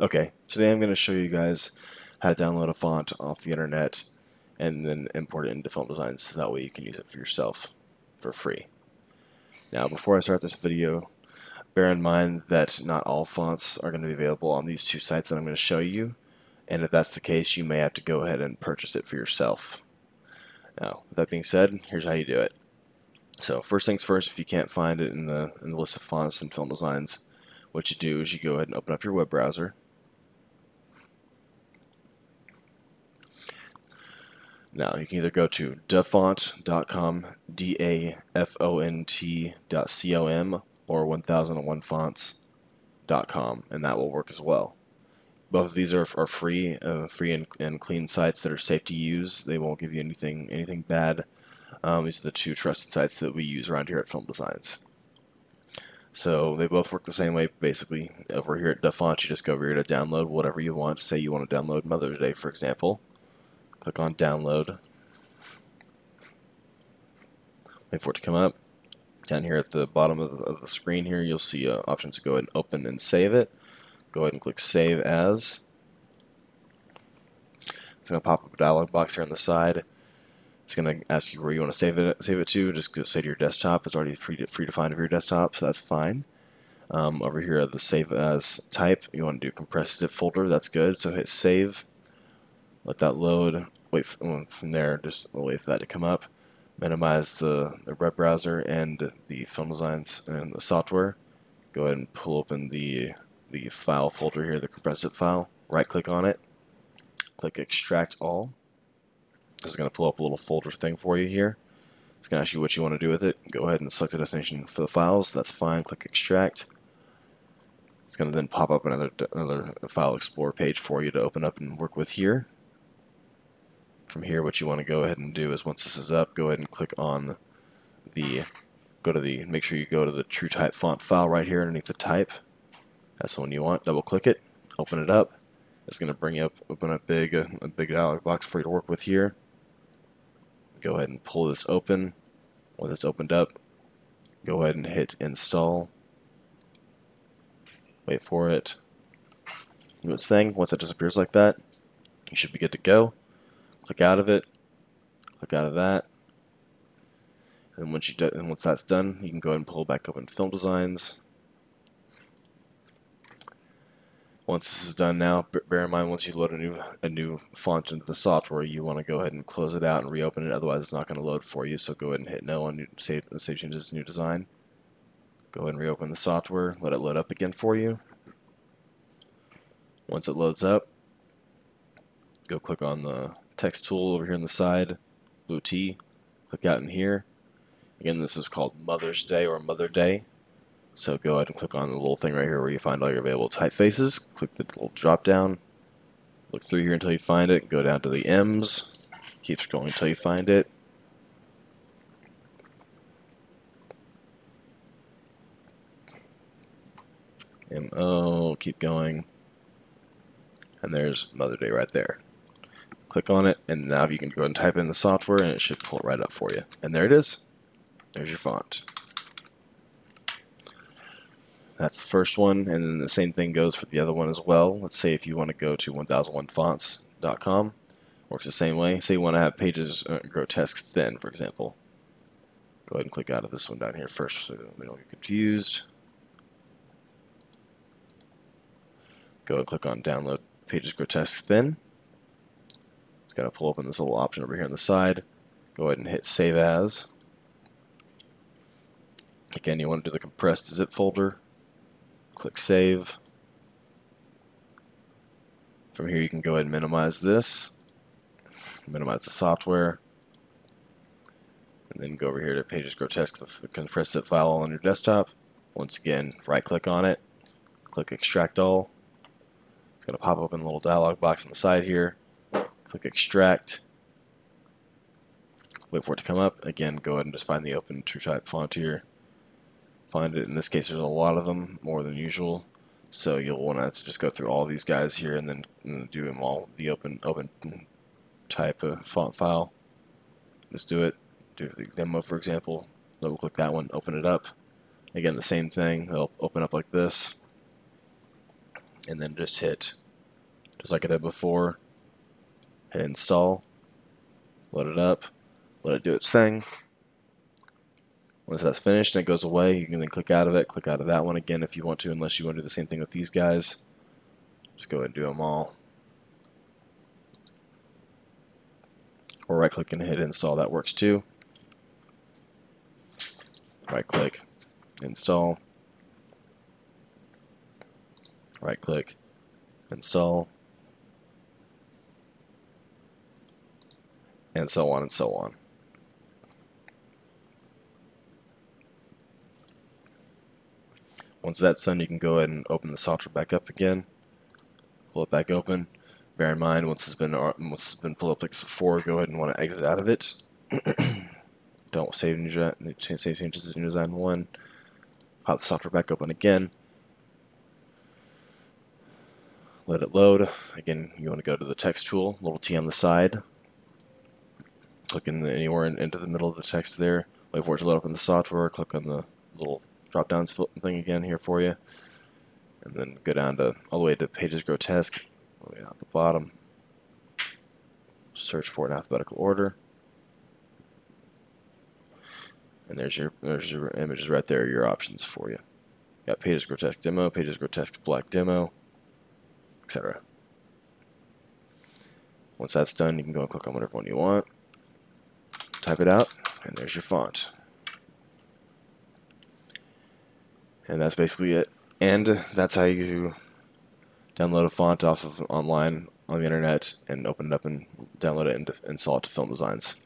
Okay, today I'm going to show you guys how to download a font off the internet and then import it into Film Designs so that way you can use it for yourself for free. Now before I start this video, bear in mind that not all fonts are going to be available on these two sites that I'm going to show you and if that's the case you may have to go ahead and purchase it for yourself. Now with that being said, here's how you do it. So first things first, if you can't find it in the, in the list of fonts and film designs, what you do is you go ahead and open up your web browser Now, you can either go to dafont.com, D-A-F-O-N-T.com, or 1001fonts.com, and that will work as well. Both of these are, are free, uh, free and, and clean sites that are safe to use. They won't give you anything anything bad. Um, these are the two trusted sites that we use around here at Film Designs. So they both work the same way, basically. Over here at Dafont, you just go over here to download whatever you want. Say you want to download Mother's Day, for example. Click on download. Wait for it to come up. Down here at the bottom of the, of the screen here, you'll see uh, options to go ahead and open and save it. Go ahead and click Save As. It's going to pop up a dialog box here on the side. It's going to ask you where you want to save it save it to. Just go say to your desktop. It's already free to, free to find of your desktop, so that's fine. Um, over here at the Save As type, you want to do compressed zip folder. That's good. So hit Save let that load, wait from there, just wait for that to come up, minimize the, the web browser and the film designs and the software, go ahead and pull open the, the file folder here, the compressed file, right click on it, click extract all, this is going to pull up a little folder thing for you here, it's going to ask you what you want to do with it, go ahead and select the destination for the files, that's fine, click extract, it's going to then pop up another another file explorer page for you to open up and work with here from here what you want to go ahead and do is once this is up go ahead and click on the go to the make sure you go to the true type font file right here underneath the type. That's the one you want. Double click it open it up. It's going to bring you up open up big uh, a big dialog box for you to work with here. Go ahead and pull this open. Once it's opened up go ahead and hit install. Wait for it. Do its thing. Once it disappears like that you should be good to go click out of it, click out of that, and once you do, and once that's done, you can go ahead and pull back up in Film Designs. Once this is done now, bear in mind once you load a new a new font into the software, you want to go ahead and close it out and reopen it. Otherwise, it's not going to load for you. So go ahead and hit No on new, save, save changes to new design. Go ahead and reopen the software. Let it load up again for you. Once it loads up, go click on the text tool over here on the side, blue T, click out in here. Again, this is called Mother's Day or Mother Day. So go ahead and click on the little thing right here where you find all your available typefaces. Click the little drop down. Look through here until you find it. Go down to the M's. Keep scrolling until you find it. M-O, oh, keep going. And there's Mother Day right there click on it, and now you can go and type in the software, and it should pull it right up for you. And there it is. There's your font. That's the first one, and then the same thing goes for the other one as well. Let's say if you want to go to 1001fonts.com, works the same way. Say you want to have pages uh, grotesque thin, for example. Go ahead and click out of this one down here first so we don't get confused. Go and click on download pages grotesque thin to pull open this little option over here on the side. Go ahead and hit Save As. Again, you want to do the compressed zip folder. Click Save. From here you can go ahead and minimize this. Minimize the software. And then go over here to Pages Grotesque, the compressed zip file on your desktop. Once again, right click on it. Click Extract All. It's going to pop up in a little dialog box on the side here. Click extract. Wait for it to come up. Again, go ahead and just find the open true type font here. Find it. In this case, there's a lot of them, more than usual. So you'll want to just go through all these guys here and then, do them all the open open type of font file. Just do it. Do the demo, for example. Double click that one, open it up. Again, the same thing. It'll open up like this. and then just hit, just like I did before, hit install, load it up, let it do its thing. Once that's finished and it goes away, you can then click out of it, click out of that one again if you want to, unless you want to do the same thing with these guys. Just go ahead and do them all. Or right click and hit install, that works too. Right click, install. Right click, install. And so on and so on. Once that's done, you can go ahead and open the software back up again. Pull it back open. Bear in mind, once it's been uh, once it's been pulled up like before, go ahead and want to exit out of it. Don't save new save changes in design one. Pop the software back open again. Let it load. Again, you want to go to the text tool, little T on the side. Click in anywhere in, into the middle of the text there. Wait for it to load up in the software. Click on the little drop down thing again here for you. And then go down to all the way to Pages Grotesque, all the way down at the bottom. Search for an alphabetical order. And there's your there's your images right there, your options for you. Got Pages Grotesque Demo, Pages Grotesque Black Demo, etc. Once that's done, you can go and click on whatever one you want. Type it out, and there's your font. and that's basically it. And that's how you download a font off of online on the internet and open it up and download it and install it to Film Designs.